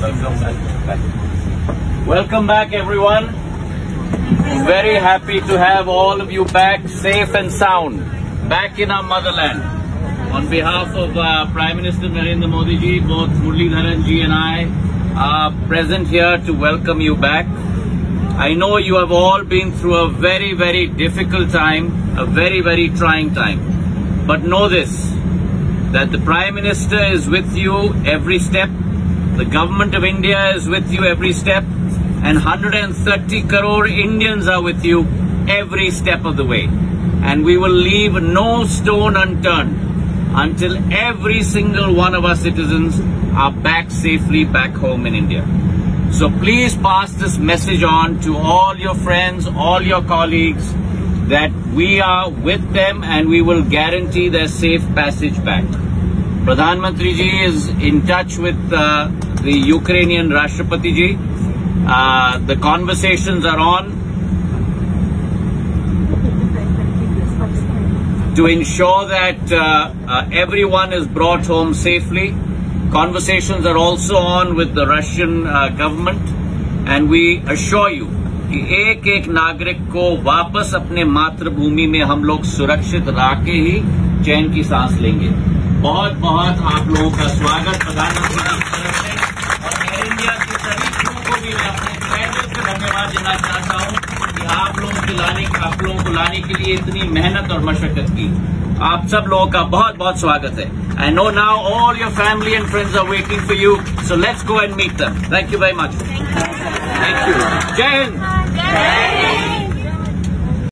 Welcome back. Welcome back, everyone. Very happy to have all of you back, safe and sound, back in our motherland. On behalf of uh, Prime Minister Narendra Modi ji, both Murli ji and I are present here to welcome you back. I know you have all been through a very, very difficult time, a very, very trying time. But know this, that the Prime Minister is with you every step, the Government of India is with you every step, and 130 crore Indians are with you every step of the way. And we will leave no stone unturned until every single one of our citizens are back safely back home in India. So please pass this message on to all your friends, all your colleagues, that we are with them and we will guarantee their safe passage back. Is in touch with uh, the Ukrainian Rashtrapati ji. Uh, the conversations are on to ensure that uh, uh, everyone is brought home safely. Conversations are also on with the Russian uh, government and we assure you कि एक एक नागरिक को वापस अपने मातृभूमि में हम लोग सुरक्षित राके ही चैन की सांस लेंगे बहुत बहुत आप लोगों का स्वागत प्रधानमंत्री की तरफ़ से और एयर इंडिया की सभी क्रू को भी मैं अपने से धन्यवाद देना चाहता हूँ कि आप लोगों की लाने आप लोगों को लाने के लिए इतनी मेहनत और मशक्कत की। आप सब लोगों का बहुत बहुत स्वागत है। I know now all your family and friends are waiting for you so let's go and meet them thank you very much thank you Jai Hind!